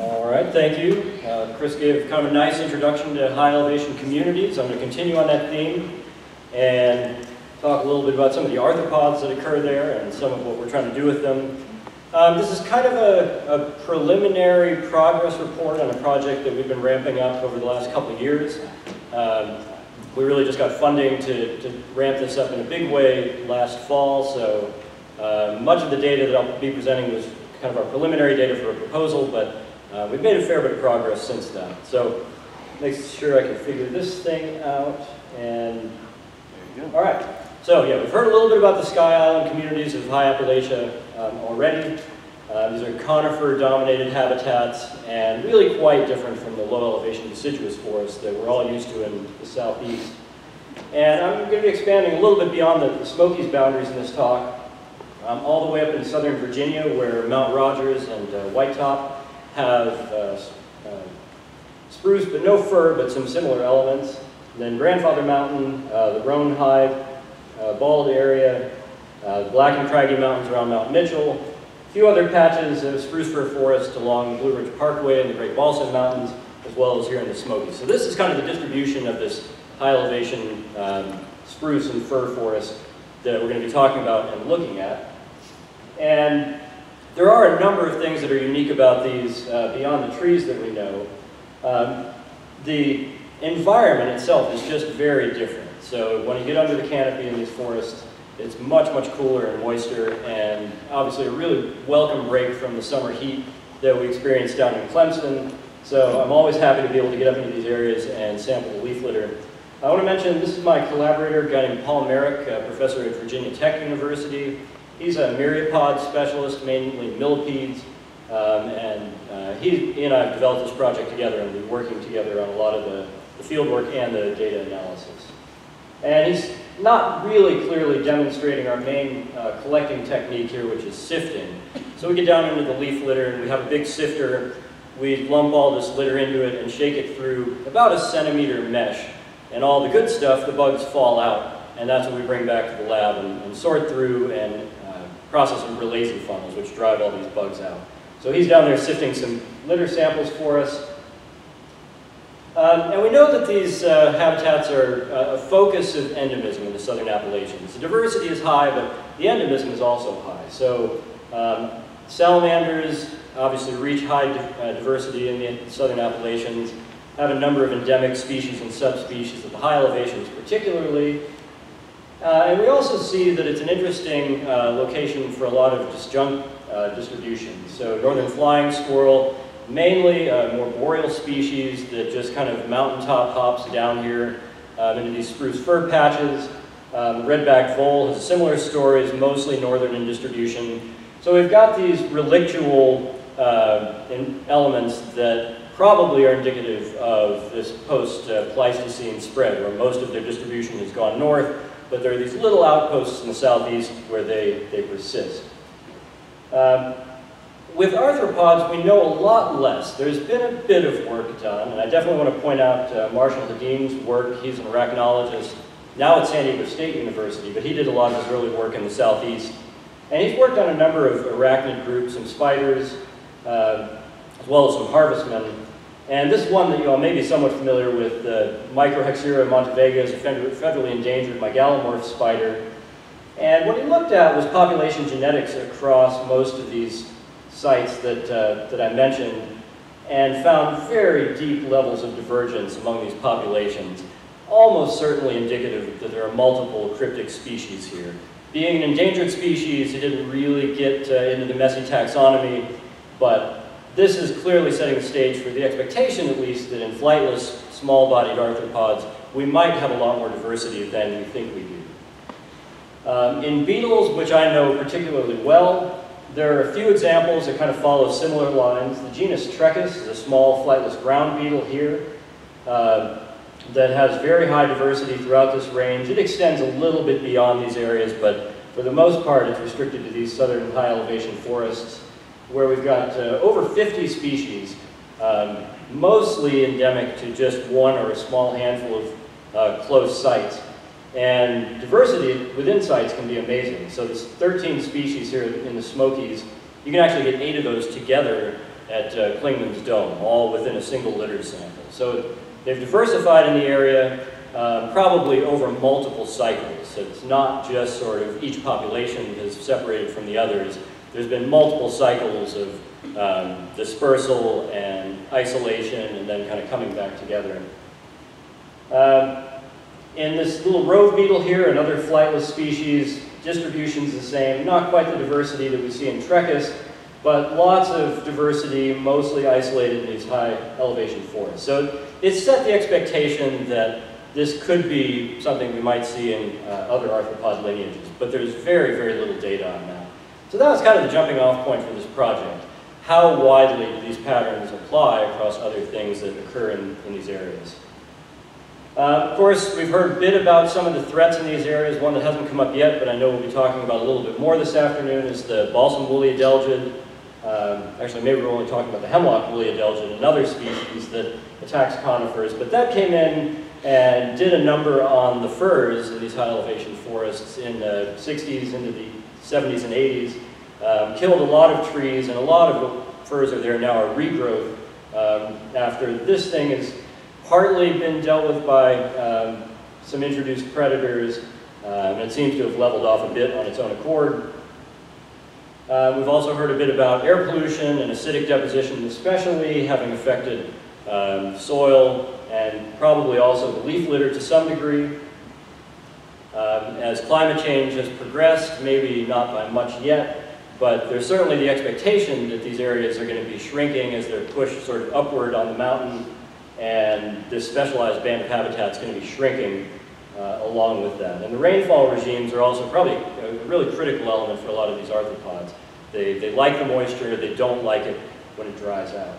All right, thank you. Uh, Chris gave kind of a nice introduction to high elevation communities. I'm going to continue on that theme and talk a little bit about some of the arthropods that occur there and some of what we're trying to do with them. Um, this is kind of a, a, preliminary progress report on a project that we've been ramping up over the last couple of years. Um, we really just got funding to, to ramp this up in a big way last fall, so uh, much of the data that I'll be presenting was kind of our preliminary data for a proposal, but uh, we've made a fair bit of progress since then. So make sure I can figure this thing out. And all right. So yeah, we've heard a little bit about the Sky Island communities of High Appalachia um, already. Uh, these are conifer-dominated habitats and really quite different from the low-elevation deciduous forests that we're all used to in the southeast. And I'm going to be expanding a little bit beyond the, the Smokies boundaries in this talk, um, all the way up in southern Virginia where Mount Rogers and uh, White Top have uh, uh, spruce, but no fir, but some similar elements. And then Grandfather Mountain, uh, the Roan Hide, Bald area, Black and Craggy Mountains around Mount Mitchell, a few other patches of spruce fir forest along Blue Ridge Parkway and the Great Balsam Mountains, as well as here in the Smokies. So this is kind of the distribution of this high elevation um, spruce and fir forest that we're going to be talking about and looking at. And there are a number of things that are unique about these uh, beyond the trees that we know. Um, the environment itself is just very different. So when you get under the canopy in these forests, it's much, much cooler and moister, and obviously a really welcome break from the summer heat that we experienced down in Clemson. So I'm always happy to be able to get up into these areas and sample the leaf litter. I want to mention this is my collaborator, a guy named Paul Marek, a professor at Virginia Tech University. He's a myriapod specialist, mainly millipedes, um, and uh, he, he, and I have developed this project together and been working together on a lot of the, the field work and the data analysis. And he's not really clearly demonstrating our main uh, collecting technique here, which is sifting. So we get down into the leaf litter and we have a big sifter. We lump all this litter into it and shake it through about a centimeter mesh. And all the good stuff, the bugs fall out. And that's what we bring back to the lab and, and sort through and process in Berlese funnels, which drive all these bugs out. So he's down there sifting some litter samples for us. Um, and we know that these uh, habitats are uh, a focus of endemism in the southern Appalachians. The diversity is high, but the endemism is also high. So um, salamanders obviously reach high di uh, diversity in the southern Appalachians, have a number of endemic species and subspecies at the high elevations particularly. Uh, and we also see that it's an interesting uh, location for a lot of disjunct uh, distributions. So northern flying squirrel mainly a more boreal species that just kind of mountaintop hops down here um, into these spruce fir patches. Um, redback vole has similar stories, mostly northern in distribution. So we've got these relictual uh, elements that probably are indicative of this post-Pleistocene spread, where most of their distribution has gone north, but there are these little outposts in the southeast where they, they persist. Um, with arthropods, we know a lot less. There's been a bit of work done, and I definitely want to point out uh, Marshall Hedin's work. He's an arachnologist now at San Diego State University, but he did a lot of his early work in the southeast. And he's worked on a number of arachnid groups, some spiders, uh, as well as some harvestmen. And this one that you all may be somewhat familiar with, the Microhexura montivaga, is a federally endangered megalomorph spider. And what he looked at was population genetics across most of these sites that, uh, that I mentioned and found very deep levels of divergence among these populations, almost certainly indicative that there are multiple cryptic species here. Being an endangered species, it didn't really get uh, into the messy taxonomy, but this is clearly setting the stage for the expectation, at least, that in flightless, small-bodied arthropods, we might have a lot more diversity than we think we do. Um, in beetles, which I know particularly well, there are a few examples that kind of follow similar lines. The genus Trechus is a small flightless ground beetle here uh, that has very high diversity throughout this range. It extends a little bit beyond these areas, but for the most part it's restricted to these southern high elevation forests where we've got uh, over 50 species, um, mostly endemic to just one or a small handful of uh, close sites. And diversity within sites can be amazing. So there's 13 species here in the Smokies. You can actually get eight of those together at uh, Clingman's Dome, all within a single litter sample. So they've diversified in the area, uh, probably over multiple cycles. So it's not just sort of each population is separated from the others. There's been multiple cycles of um, dispersal and isolation and then kind of coming back together. Um, in this little rove beetle here, another flightless species, distribution's the same, not quite the diversity that we see in Trechus, but lots of diversity, mostly isolated in these high elevation forests. So it set the expectation that this could be something we might see in uh, other arthropod lineages, but there's very, very little data on that. So that was kind of the jumping off point for this project. How widely do these patterns apply across other things that occur in, in these areas? Uh, of course, we've heard a bit about some of the threats in these areas. One that hasn't come up yet, but I know we'll be talking about a little bit more this afternoon is the balsam woolly adelgid. Um, actually, maybe we're only talking about the hemlock woolly adelgid, another species that attacks conifers. But that came in and did a number on the firs in these high elevation forests in the 60s into the 70s and 80s. Um, killed a lot of trees, and a lot of firs are there now are regrowth um, after this thing has partly been dealt with by um, some introduced predators, um, and it seems to have leveled off a bit on its own accord. Uh, we've also heard a bit about air pollution and acidic deposition especially having affected um, soil and probably also the leaf litter to some degree. Um, as climate change has progressed, maybe not by much yet, but there's certainly the expectation that these areas are going to be shrinking as they're pushed sort of upward on the mountain, and this specialized band of habitat is going to be shrinking uh, along with that. And the rainfall regimes are also probably a really critical element for a lot of these arthropods. They, they like the moisture, they don't like it when it dries out.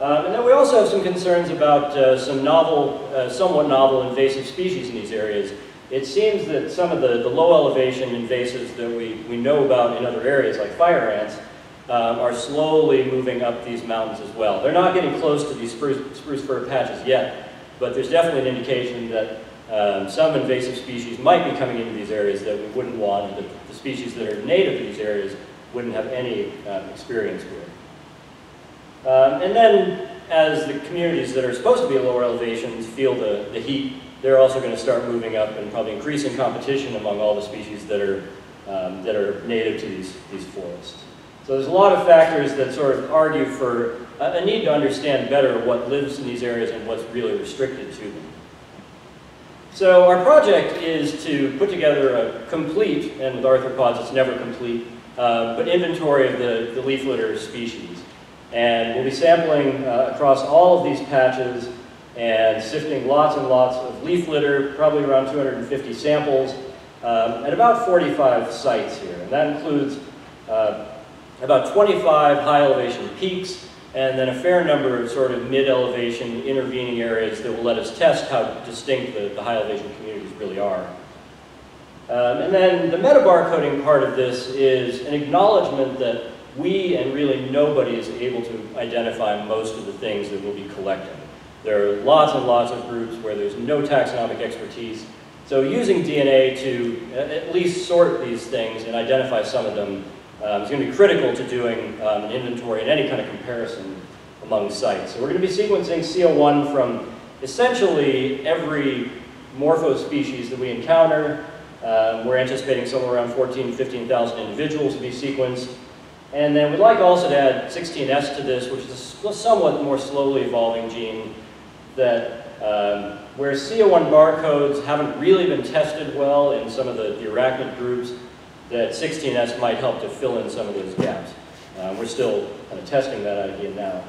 Um, and then we also have some concerns about uh, some novel, uh, somewhat novel invasive species in these areas. It seems that some of the, the low elevation invasives that we, we know about in other areas, like fire ants, um, are slowly moving up these mountains as well. They're not getting close to these spruce, spruce fir patches yet, but there's definitely an indication that um, some invasive species might be coming into these areas that we wouldn't want, and that the species that are native to these areas wouldn't have any um, experience with. Um, and then, as the communities that are supposed to be at lower elevations feel the, the heat, they're also going to start moving up and probably increasing competition among all the species that are, um, that are native to these, these forests. So there's a lot of factors that sort of argue for a, a need to understand better what lives in these areas and what's really restricted to them. So our project is to put together a complete, and with arthropods it's never complete, uh, but inventory of the, the leaf litter species. And we'll be sampling uh, across all of these patches and sifting lots and lots of leaf litter, probably around 250 samples, um, at about 45 sites here. And that includes uh, about 25 high elevation peaks, and then a fair number of sort of mid-elevation intervening areas that will let us test how distinct the, the high elevation communities really are. Um, and then the metabarcoding part of this is an acknowledgement that we and really nobody is able to identify most of the things that we'll be collecting. There are lots and lots of groups where there's no taxonomic expertise. So using DNA to at least sort these things and identify some of them um, is going to be critical to doing um, an inventory and any kind of comparison among sites. So we're going to be sequencing CO1 from essentially every morpho species that we encounter. Um, we're anticipating somewhere around 14, 15,000 individuals to be sequenced. And then we'd like also to add 16S to this, which is a somewhat more slowly evolving gene that um, where CO1 barcodes haven't really been tested well in some of the, the arachnid groups, that 16S might help to fill in some of those gaps. Uh, we're still kind of testing that idea now.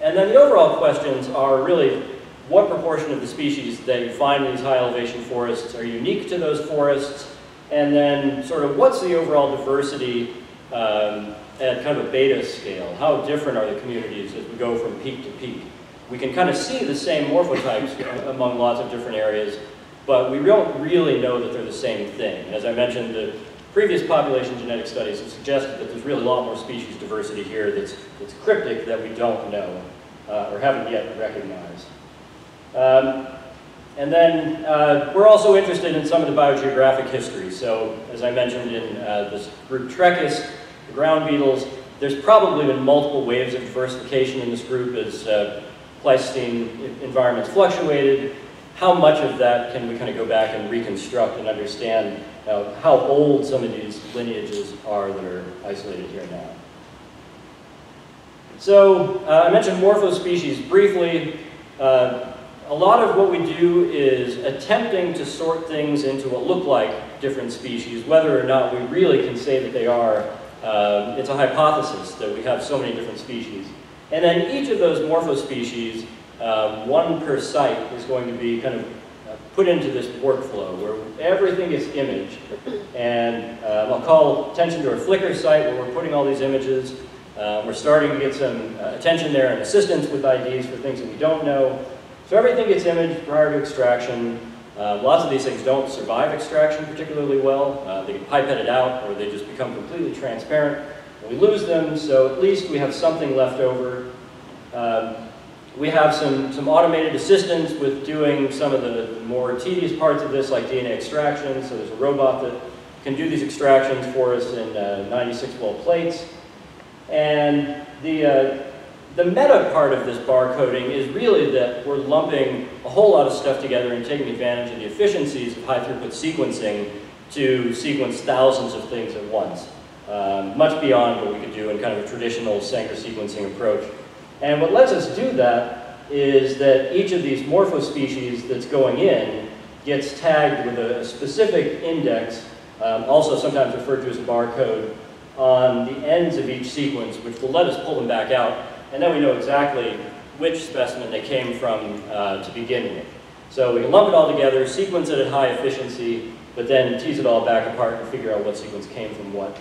And then the overall questions are really what proportion of the species that you find in these high elevation forests are unique to those forests, and then sort of what's the overall diversity um, at kind of a beta scale? How different are the communities as we go from peak to peak? We can kind of see the same morphotypes among lots of different areas, but we don't really know that they're the same thing. As I mentioned, the previous population genetic studies have suggested that there's really a lot more species diversity here that's, that's cryptic that we don't know uh, or haven't yet recognized. Um, and then uh, we're also interested in some of the biogeographic history. So as I mentioned in uh, this group Trechus, the ground beetles, there's probably been multiple waves of diversification in this group as uh, Pleistocene environments fluctuated. How much of that can we kind of go back and reconstruct and understand uh, how old some of these lineages are that are isolated here now? So uh, I mentioned morphospecies briefly. Uh, a lot of what we do is attempting to sort things into what look like different species, whether or not we really can say that they are. Uh, it's a hypothesis that we have so many different species. And then each of those morphospecies, uh, one per site, is going to be kind of uh, put into this workflow where everything is imaged. And um, I'll call attention to our Flickr site where we're putting all these images. Uh, we're starting to get some uh, attention there and assistance with IDs for things that we don't know. So everything gets imaged prior to extraction. Uh, lots of these things don't survive extraction particularly well. Uh, they get pipetted out or they just become completely transparent. We lose them, so at least we have something left over. Um, we have some, some automated assistance with doing some of the more tedious parts of this, like DNA extraction. So there's a robot that can do these extractions for us in uh, 96 well plates. And the, uh, the meta part of this barcoding is really that we're lumping a whole lot of stuff together and taking advantage of the efficiencies of high throughput sequencing to sequence thousands of things at once, um, much beyond what we could do in kind of a traditional Sanger sequencing approach. And what lets us do that is that each of these morphospecies that's going in gets tagged with a specific index, um, also sometimes referred to as a barcode, on the ends of each sequence, which will let us pull them back out and then we know exactly which specimen they came from uh, to begin with. So we can lump it all together, sequence it at high efficiency, but then tease it all back apart and figure out what sequence came from what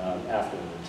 um, afterwards.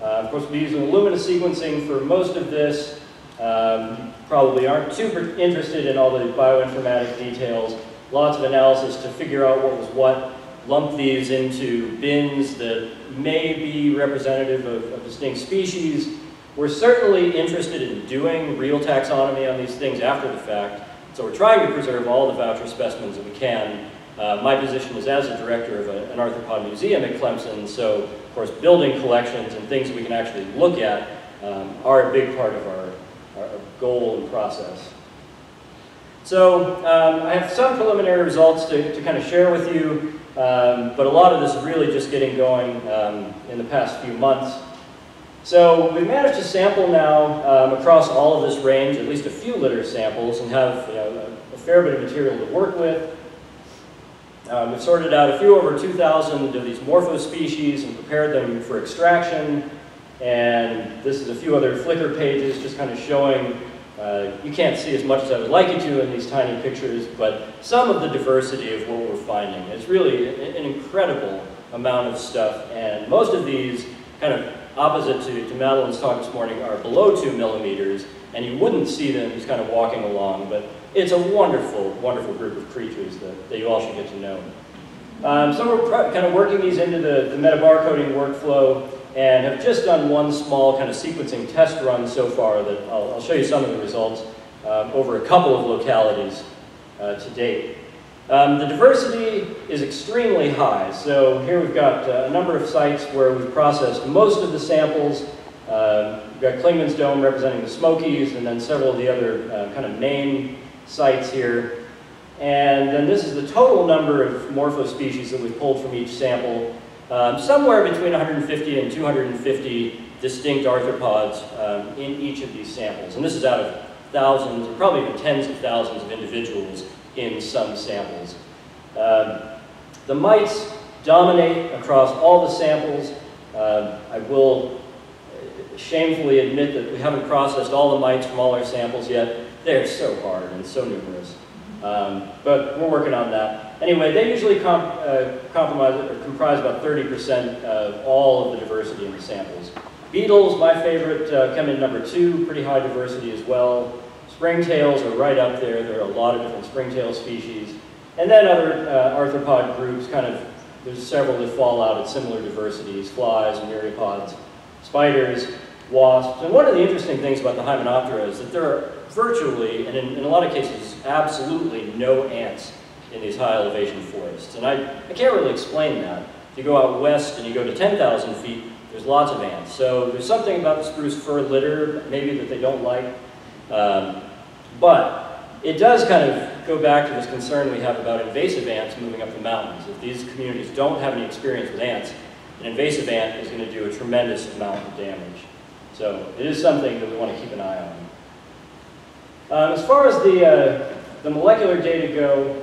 Uh, of course, we'll be using Illumina sequencing for most of this. Um, probably aren't super interested in all the bioinformatic details. Lots of analysis to figure out what was what. Lump these into bins that may be representative of, of distinct species, we're certainly interested in doing real taxonomy on these things after the fact, so we're trying to preserve all the voucher specimens that we can. Uh, my position is as a director of a, an arthropod museum at Clemson, so of course building collections and things we can actually look at um, are a big part of our, our goal and process. So um, I have some preliminary results to, to kind of share with you, um, but a lot of this is really just getting going um, in the past few months. So we've managed to sample now um, across all of this range, at least a few litter samples, and have you know, a, fair bit of material to work with. Um, we've sorted out a few over 2,000 of these morpho species and prepared them for extraction. And this is a few other Flickr pages just kind of showing, uh, you can't see as much as I would like you to in these tiny pictures, but some of the diversity of what we're finding. It's really an incredible amount of stuff, and most of these kind of opposite to, to Madeline's talk this morning, are below two millimeters, and you wouldn't see them just kind of walking along, but it's a wonderful, wonderful group of creatures that, that you all should get to know. Um, so we're kind of working these into the, the metabarcoding workflow and have just done one small kind of sequencing test run so far that I'll, I'll show you some of the results um, over a couple of localities uh, to date. Um, the diversity is extremely high. So here we've got uh, a number of sites where we've processed most of the samples. Uh, we've got Clingman's Dome representing the Smokies, and then several of the other uh, kind of main sites here. And then this is the total number of morphospecies that we've pulled from each sample. Um, somewhere between 150 and 250 distinct arthropods um, in each of these samples. And this is out of thousands, probably even tens of thousands of individuals in some samples. Um, the mites dominate across all the samples. Uh, I will shamefully admit that we haven't processed all the mites from all our samples yet. They're so hard and so numerous. Um, but we're working on that. Anyway, they usually comp uh, comprise about 30% of all of the diversity in the samples. Beetles, my favorite, uh, come in number two, pretty high diversity as well. Springtails are right up there. There are a lot of different springtail species. And then other uh, arthropod groups, kind of, there's several that fall out at similar diversities, flies, myriapods, spiders, wasps. And one of the interesting things about the Hymenoptera is that there are virtually, and in, in a lot of cases, absolutely no ants in these high elevation forests. And I, I can't really explain that. If you go out west and you go to 10,000 feet, there's lots of ants. So there's something about the spruce fir litter, maybe that they don't like. Um, but it does kind of go back to this concern we have about invasive ants moving up the mountains. If these communities don't have any experience with ants, an invasive ant is going to do a tremendous amount of damage. So it is something that we want to keep an eye on. Um, as far as the, uh, the molecular data go,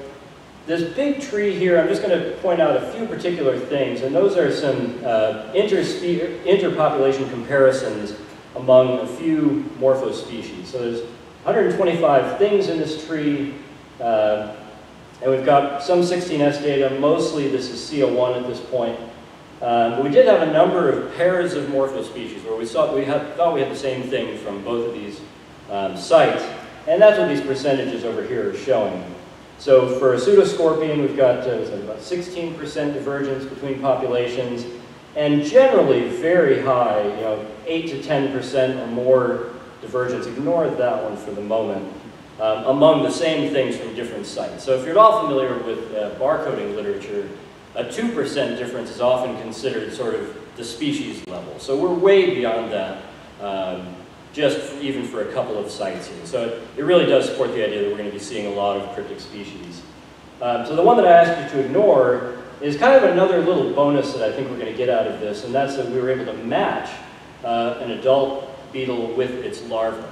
this big tree here, I'm just going to point out a few particular things, and those are some uh, interpopulation comparisons among a few morphospecies. So there's 125 things in this tree, uh, and we've got some 16S data. Mostly this is CO1 at this point. Um, but we did have a number of pairs of morphospecies where we, saw, we thought we had the same thing from both of these um, sites. And that's what these percentages over here are showing. So for a pseudoscorpion, we've got uh, about 16% divergence between populations, and generally very high, you know, 8 to 10% or more divergence. Ignore that one for the moment. Um, among the same things from different sites. So if you're at all familiar with uh, barcoding literature, a 2% difference is often considered sort of the species level. So we're way beyond that, um, just even for a couple of sites here. So it, it, really does support the idea that we're going to be seeing a lot of cryptic species. Um, so the one that I asked you to ignore is kind of another little bonus that I think we're going to get out of this, and that's that we were able to match uh, an adult beetle with its larvae.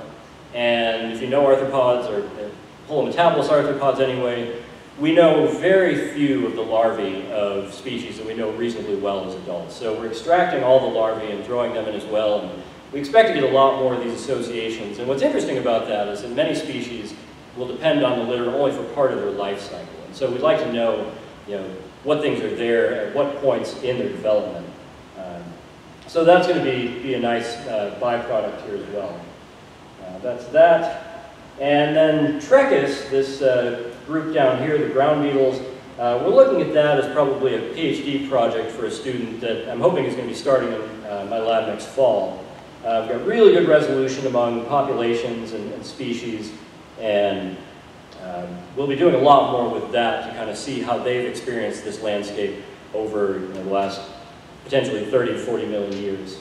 And if you know arthropods, or uh, holometabolous arthropods anyway, we know very few of the larvae of species that we know reasonably well as adults. So we're extracting all the larvae and throwing them in as well. And we expect to get a lot more of these associations. And what's interesting about that is that many species will depend on the litter only for part of their life cycle. And so we'd like to know, you know what things are there at what points in their development. So that's going to be, be a nice uh, byproduct here as well. Uh, that's that. And then Trechus, this uh, group down here, the ground beetles, uh, we're looking at that as probably a PhD project for a student that I'm hoping is going to be starting in uh, my lab next fall. Uh, we've got really good resolution among populations and, and species, and um, we'll be doing a lot more with that to kind of see how they've experienced this landscape over you know, the last potentially 30 to 40 million years.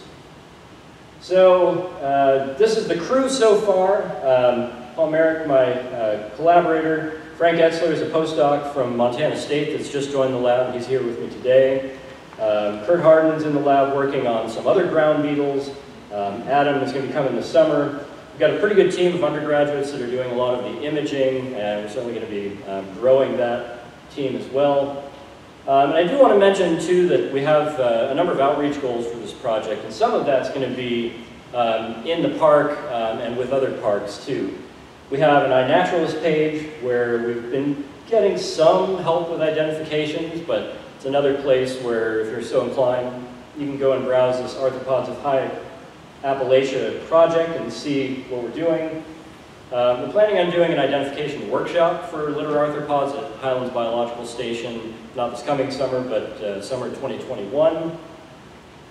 So uh, this is the crew so far. Um, Paul Marek, my uh, collaborator, Frank Etzler is a postdoc from Montana State that's just joined the lab. He's here with me today. Um, Curt Harden's in the lab working on some other ground beetles. Um, Adam is going to be coming this summer. We've got a pretty good team of undergraduates that are doing a lot of the imaging, and we're certainly going to be um, growing that team as well. Um, and I do want to mention, too, that we have uh, a number of outreach goals for this project, and some of that's going to be um, in the park um, and with other parks, too. We have an iNaturalist page where we've been getting some help with identifications, but it's another place where, if you're so inclined, you can go and browse this Arthropods of High Appalachia project and see what we're doing. Uh, we're planning on doing an identification workshop for litter arthropods at Highlands Biological Station, not this coming summer, but uh, summer 2021.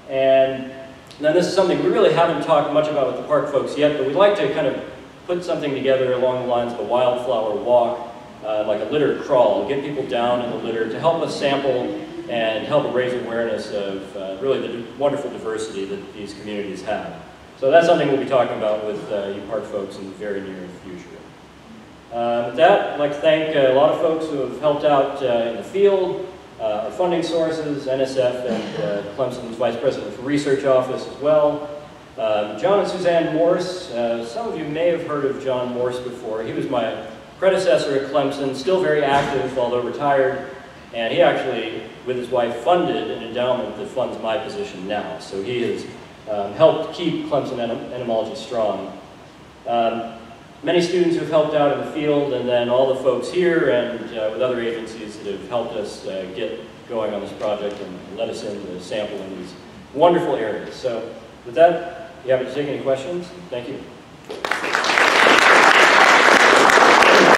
And then this is something we really haven't talked much about with the park folks yet, but we'd like to kind of put something together along the lines of a wildflower walk, uh, like a litter crawl, get people down in the litter to help us sample and help raise awareness of uh, really the wonderful diversity that these communities have. So that's something we'll be talking about with uh, you park folks in the very near future. Uh, with that, I'd like to thank a lot of folks who have helped out uh, in the field, uh, our funding sources, NSF and Clemson's Vice President for Research Office as well, um, John and Suzanne Morse, uh, some of you may have heard of John Morse before. He was my predecessor at Clemson, still very active, although retired, and he actually, with his wife, funded an endowment that funds my position now. So he has um, helped keep Clemson entomology strong. Um, many students who have helped out in the field, and then all the folks here and uh, with other agencies that have helped us uh, get going on this project and let us in to sample in these wonderful areas. So with that, you happy to take any questions? Thank you.